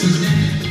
This is